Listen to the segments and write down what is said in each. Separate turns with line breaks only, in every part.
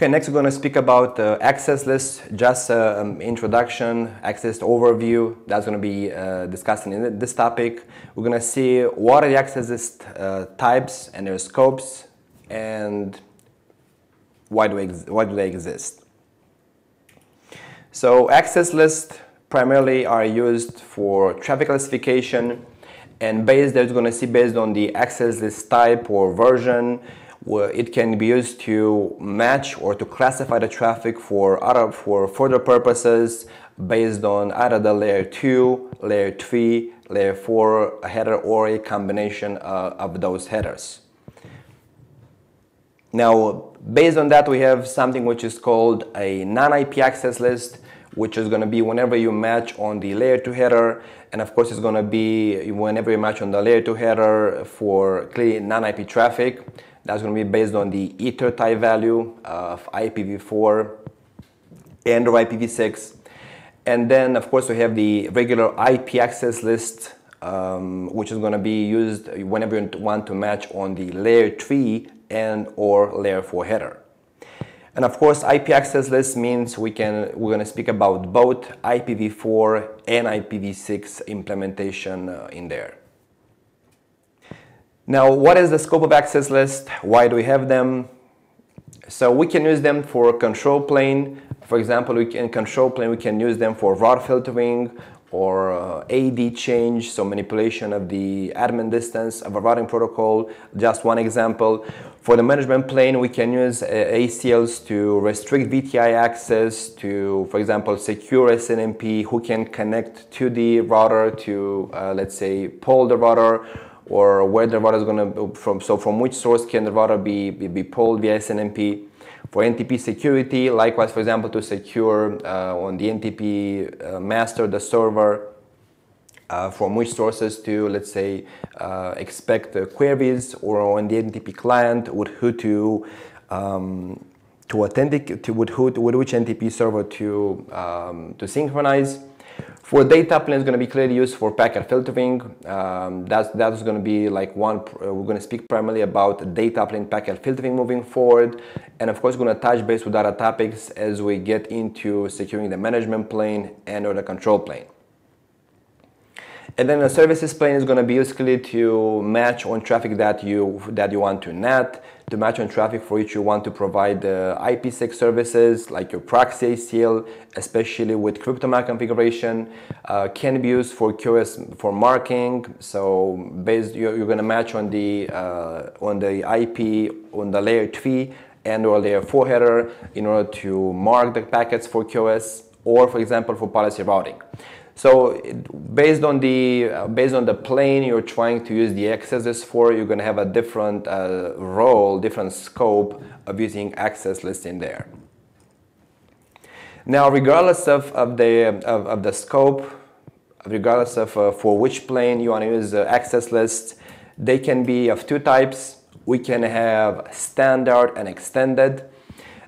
Okay, next we're going to speak about uh, access list, just uh, um, introduction, access overview. That's going to be uh, discussed in this topic. We're going to see what are the access list uh, types and their scopes and why do, why do they exist. So access lists primarily are used for traffic classification and based, there's going to see based on the access list type or version, it can be used to match or to classify the traffic for other for further purposes based on either the layer 2, layer 3, layer 4 header or a combination uh, of those headers. Now, based on that, we have something which is called a non-IP access list, which is going to be whenever you match on the layer 2 header, and of course it's going to be whenever you match on the layer 2 header for clearly non-IP traffic. That's going to be based on the ether type value of IPv4 and or IPv6. And then, of course, we have the regular IP access list, um, which is going to be used whenever you want to match on the layer 3 and or layer 4 header. And of course, IP access list means we can, we're going to speak about both IPv4 and IPv6 implementation uh, in there. Now, what is the scope of access list? Why do we have them? So we can use them for control plane. For example, we can control plane, we can use them for route filtering or uh, AD change, so manipulation of the admin distance of a routing protocol. Just one example. For the management plane, we can use uh, ACLs to restrict VTI access to, for example, secure SNMP who can connect to the router to, uh, let's say, pull the router or where the router is going to from so from which source can the be, be, be pulled via SNMP for NTP security likewise for example to secure uh, on the NTP uh, master the server uh, from which sources to let's say uh, expect queries or on the NTP client with who to um, to authentic to with who with which NTP server to um, to synchronize for data plane is going to be clearly used for packet filtering. Um, that's that's going to be like one. Uh, we're going to speak primarily about data plane packet filtering moving forward, and of course, we're going to touch base with other topics as we get into securing the management plane and or the control plane. And then the services plane is going to be basically to match on traffic that you that you want to net, to match on traffic for which you want to provide uh, IPsec services like your proxy ACL, especially with crypto map configuration, uh, can be used for QoS for marking. So based you're, you're going to match on the uh, on the IP on the layer three and or layer four header in order to mark the packets for QoS or for example for policy routing. So based on the uh, based on the plane you're trying to use the accesses for, you're going to have a different uh, role, different scope of using access list in there. Now, regardless of, of the of, of the scope, regardless of uh, for which plane you want to use the access list, they can be of two types. We can have standard and extended.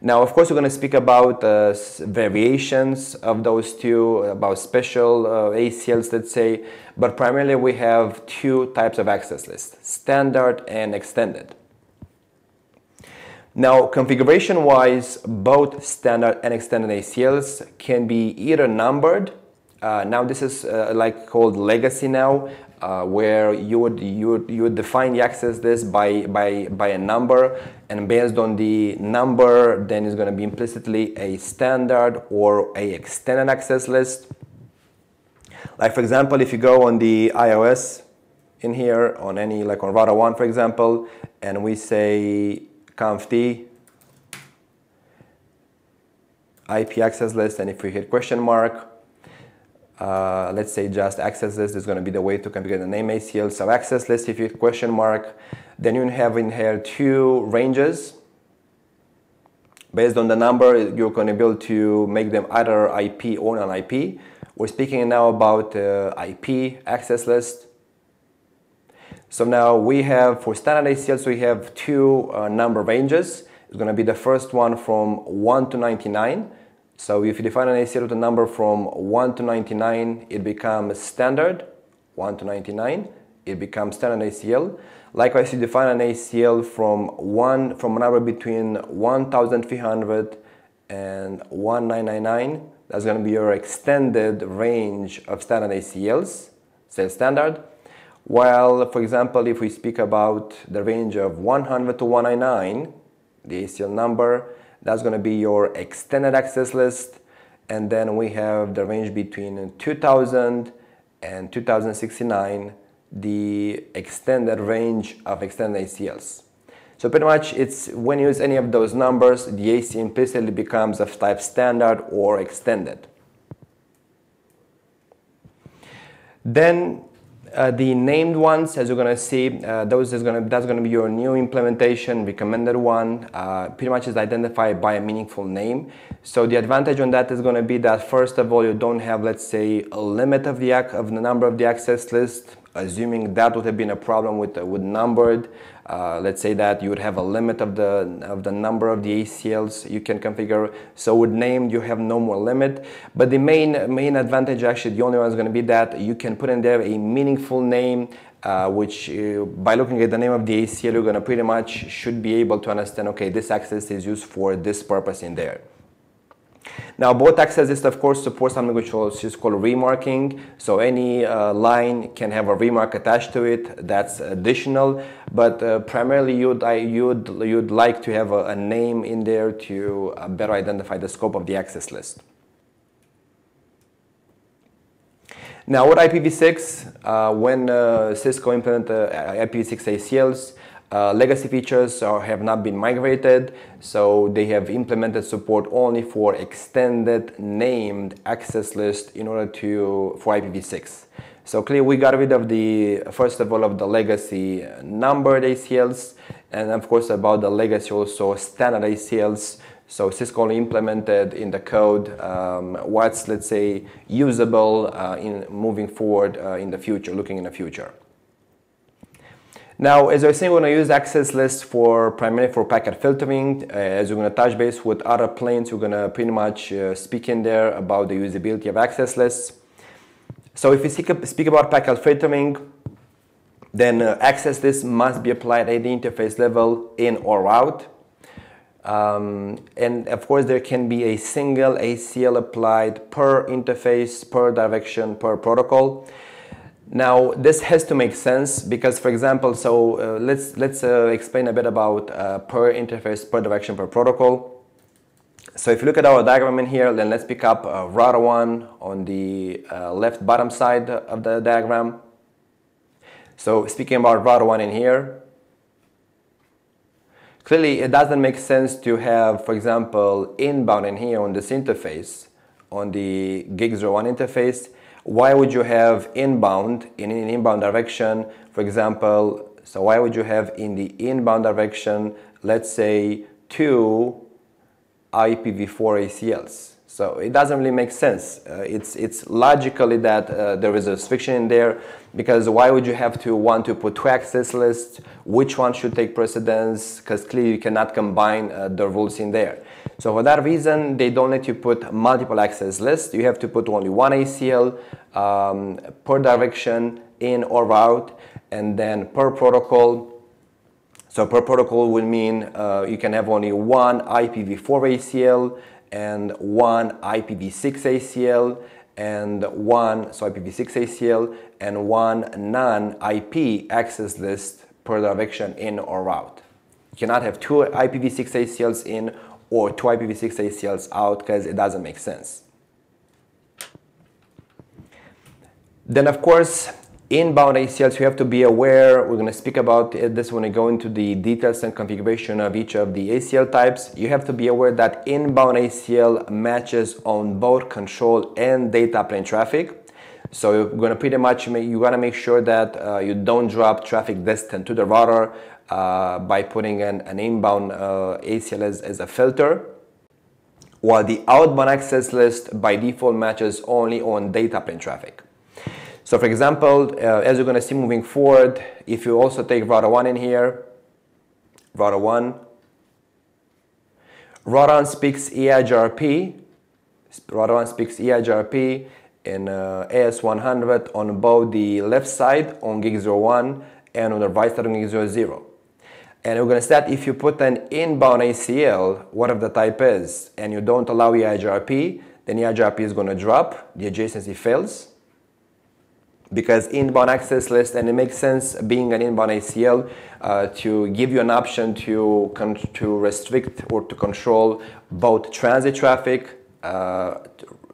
Now, of course, we're going to speak about uh, variations of those two, about special uh, ACLs, let's say, but primarily we have two types of access lists, standard and extended. Now, configuration-wise, both standard and extended ACLs can be either numbered. Uh, now, this is uh, like called legacy now uh, where you would, you, would, you would define the access list by, by, by a number and based on the number then it's going to be implicitly a standard or a extended access list. Like for example if you go on the IOS in here on any like on router 1 for example and we say conft IP access list and if we hit question mark uh, let's say just access list is going to be the way to configure the name ACL. So access list, if you question mark, then you have in here two ranges. Based on the number, you're going to be able to make them either IP or non-IP. We're speaking now about uh, IP access list. So now we have, for standard ACLs, we have two uh, number ranges. It's going to be the first one from 1 to 99 so if you define an ACL with a number from 1 to 99, it becomes standard, 1 to 99. it becomes standard ACL. Likewise, you define an ACL from one from a number between 1,300 and 1999. That's going to be your extended range of standard ACLs, say standard. While, for example, if we speak about the range of 100 to 199, the ACL number, that's going to be your extended access list. And then we have the range between 2000 and 2069, the extended range of extended ACLs. So pretty much it's when you use any of those numbers, the AC implicitly becomes of type standard or extended. Then uh, the named ones, as you're going to see, uh, those is to that's to be your new implementation recommended one. Uh, pretty much is identified by a meaningful name. So the advantage on that is going to be that first of all, you don't have, let's say, a limit of the of the number of the access list assuming that would have been a problem with, with numbered, uh, let's say that you would have a limit of the, of the number of the ACLs you can configure. So with named, you have no more limit. But the main, main advantage, actually, the only one is going to be that you can put in there a meaningful name uh, which uh, by looking at the name of the ACL, you're going to pretty much should be able to understand, okay, this access is used for this purpose in there. Now both access list of course support something which is called remarking. So any uh, line can have a remark attached to it. That's additional, but uh, primarily you'd, I, you'd, you'd like to have a, a name in there to uh, better identify the scope of the access list. Now with IPv6, uh, when uh, Cisco implemented uh, IPv6 ACLs, uh, legacy features are, have not been migrated, so they have implemented support only for extended named access list in order to for IPv6. So clearly we got rid of the, first of all, of the legacy numbered ACLs, and of course about the legacy also standard ACLs. So Cisco only implemented in the code um, what's, let's say, usable uh, in moving forward uh, in the future, looking in the future. Now, as I was saying, we're to use access lists for primarily for packet filtering. Uh, as we're going to touch base with other planes, we're going to pretty much uh, speak in there about the usability of access lists. So if we speak about packet filtering, then uh, access lists must be applied at the interface level in or out. Um, and of course, there can be a single ACL applied per interface, per direction, per protocol. Now, this has to make sense because, for example, so uh, let's, let's uh, explain a bit about uh, per interface, per direction, per protocol. So if you look at our diagram in here, then let's pick up uh, router 1 on the uh, left bottom side of the diagram. So speaking about router 1 in here, clearly it doesn't make sense to have, for example, inbound in here on this interface, on the GIG01 interface, why would you have inbound in an inbound direction, for example, so why would you have in the inbound direction, let's say two IPv4 ACLs? So it doesn't really make sense. Uh, it's, it's logically that uh, there is a restriction in there because why would you have to want to put two access lists? Which one should take precedence? Because clearly you cannot combine uh, the rules in there. So for that reason, they don't let you put multiple access lists. You have to put only one ACL um, per direction in or out, and then per protocol. So per protocol will mean uh, you can have only one IPv4 ACL and one IPv6 ACL and one so IPv6 ACL and one non-IP access list per direction in or out. You cannot have two IPv6 ACLs in or two IPv6 ACLs out because it doesn't make sense. Then of course, inbound ACLs, you have to be aware, we're going to speak about this when we go into the details and configuration of each of the ACL types. You have to be aware that inbound ACL matches on both control and data plane traffic. So you're going to pretty much you got to make sure that uh, you don't drop traffic destined to the router uh, by putting an, an inbound uh, ACL as, as a filter, while the outbound access list by default matches only on data plane traffic. So for example, uh, as you're going to see moving forward, if you also take router 1 in here, router 1, router 1 speaks EIGRP, router 1 speaks EIGRP, in uh, AS100 on both the left side on gig 01 and on the right side on gig 00. And we're going to start if you put an inbound ACL, whatever the type is, and you don't allow EIGRP, then EIGRP is going to drop, the adjacency fails. Because inbound access list, and it makes sense being an inbound ACL uh, to give you an option to, to restrict or to control both transit traffic, uh,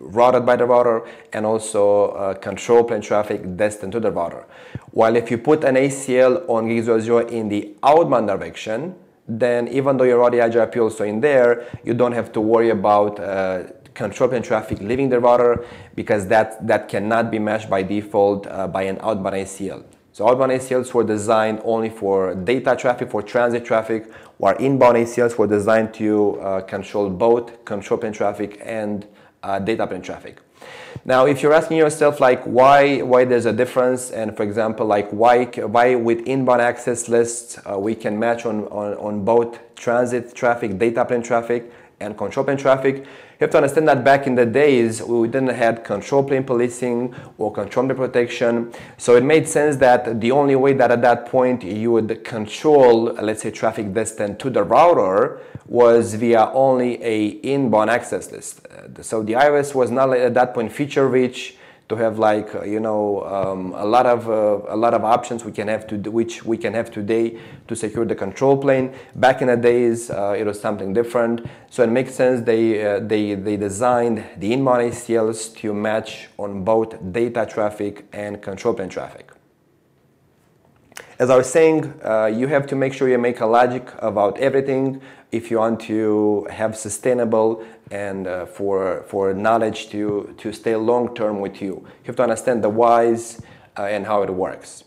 routed by the router and also uh, control plane traffic destined to the router. While if you put an ACL on gig 00 in the outbound direction, then even though your audio IGRP also in there, you don't have to worry about uh, control plane traffic leaving the router because that, that cannot be matched by default uh, by an outbound ACL. So outbound ACLs were designed only for data traffic, for transit traffic, while inbound ACLs were designed to uh, control both control plane traffic and uh, data plane traffic. Now, if you're asking yourself like why why there's a difference, and for example, like why why with inbound access lists uh, we can match on, on on both transit traffic, data plane traffic, and control plane traffic, you have to understand that back in the days, we didn't have control plane policing or control plane protection. So it made sense that the only way that at that point you would control, let's say, traffic destined to the router was via only a inbound access list. So the IOS was not at that point feature rich to have like uh, you know um, a lot of uh, a lot of options we can have to do, which we can have today to secure the control plane. Back in the days, uh, it was something different. So it makes sense they uh, they they designed the inbound ACLs to match on both data traffic and control plane traffic. As I was saying, uh, you have to make sure you make a logic about everything if you want to have sustainable and uh, for, for knowledge to, to stay long term with you. You have to understand the whys uh, and how it works.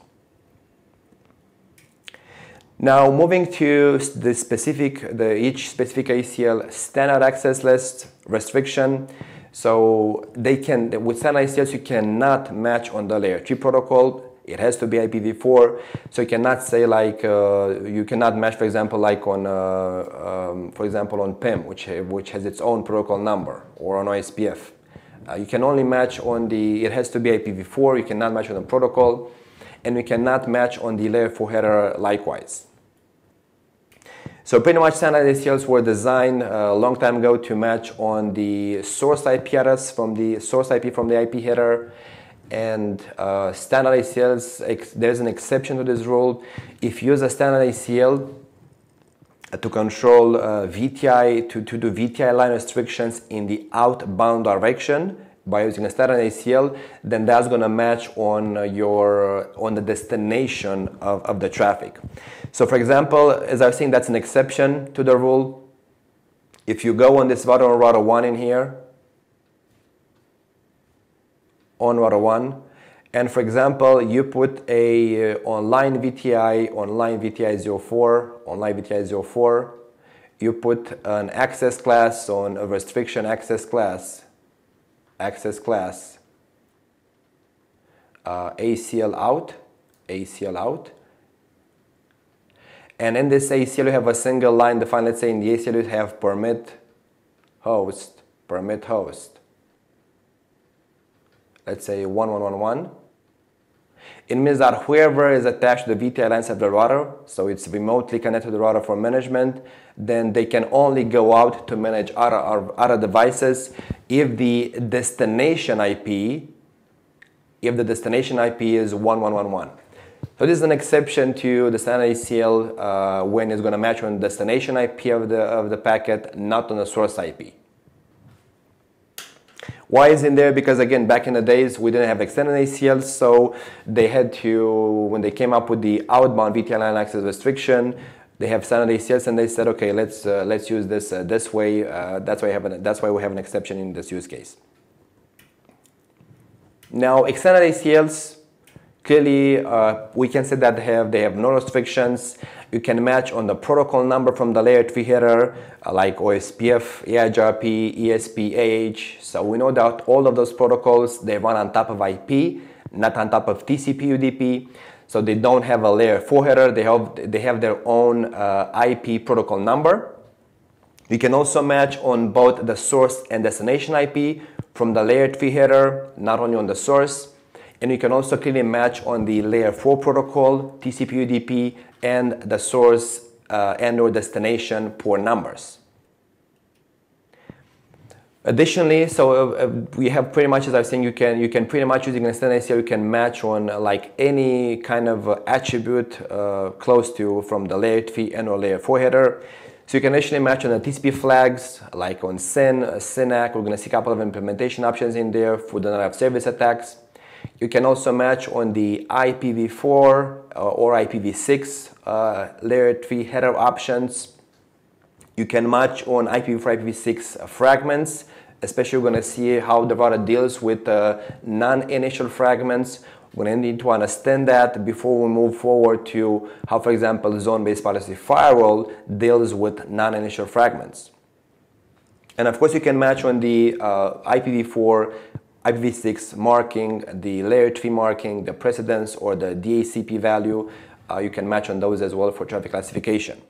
Now moving to the specific, the each specific ACL standard access list restriction. So they can, with standard ACLs, you cannot match on the layer 3 protocol it has to be IPv4, so you cannot say like uh, you cannot match, for example, like on, uh, um, for example, on PIM, which which has its own protocol number, or on OSPF. Uh, you can only match on the. It has to be IPv4. You cannot match on the protocol, and you cannot match on the layer 4 header likewise. So pretty much standard ACLs were designed uh, a long time ago to match on the source IP address from the source IP from the IP header and uh, standard ACLs, there's an exception to this rule. If you use a standard ACL uh, to control uh, VTI, to, to do VTI line restrictions in the outbound direction by using a standard ACL, then that's gonna match on uh, your, on the destination of, of the traffic. So for example, as I was saying, that's an exception to the rule. If you go on this router on router one in here, on router 1 and for example you put a uh, online VTI online VTI 04 online VTI 04 you put an access class on a restriction access class access class uh, ACL out ACL out. And in this ACL you have a single line defined let's say in the ACL you have permit host permit host let's say 1111, it means that whoever is attached to the VTI lines of the router, so it's remotely connected to the router for management, then they can only go out to manage other, other devices if the destination IP, if the destination IP is 1111. So this is an exception to the standard ACL uh, when it's going to match on the destination IP of the, of the packet, not on the source IP. Why is in there? Because again, back in the days, we didn't have extended ACLs, so they had to, when they came up with the outbound VTI line access restriction, they have standard ACLs, and they said, okay, let's uh, let's use this uh, this way. Uh, that's why have an, that's why we have an exception in this use case. Now, extended ACLs clearly uh, we can say that they have they have no restrictions you can match on the protocol number from the layer 3 header uh, like OSPF, EIGRP, ESP, AH. So we know that all of those protocols, they run on top of IP, not on top of TCP UDP. So they don't have a layer 4 header, they have, they have their own uh, IP protocol number. You can also match on both the source and destination IP from the layer 3 header, not only on the source, and you can also clearly match on the layer 4 protocol, TCP UDP, and the source uh, and or destination port numbers. Additionally, so uh, uh, we have pretty much, as I was saying, you can you can pretty much using extended ACL, you can match on uh, like any kind of uh, attribute uh, close to from the layer 3 and or layer 4 header. So you can actually match on the TCP flags, like on SYN, SYNACK. We're going to see a couple of implementation options in there for the denial of service attacks. You can also match on the IPv4 or IPv6 layer 3 header options. You can match on IPv4, IPv6 fragments especially we're going to see how the router deals with uh, non-initial fragments. We're going to need to understand that before we move forward to how, for example, zone-based policy firewall deals with non-initial fragments. And of course, you can match on the uh, IPv4, IPv6 marking, the layer 3 marking, the precedence or the DSCP value. Uh, you can match on those as well for traffic classification.